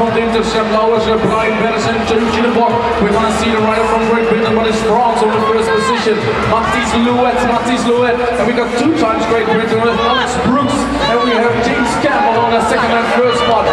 Lowers, Bersen, We're gonna see the rider from Great Britain, but it's France on the first position. Mattis Louet, Mattis Louet. And we got two times Great Britain with Alex Brooks. And we have James Campbell on the second and first spot.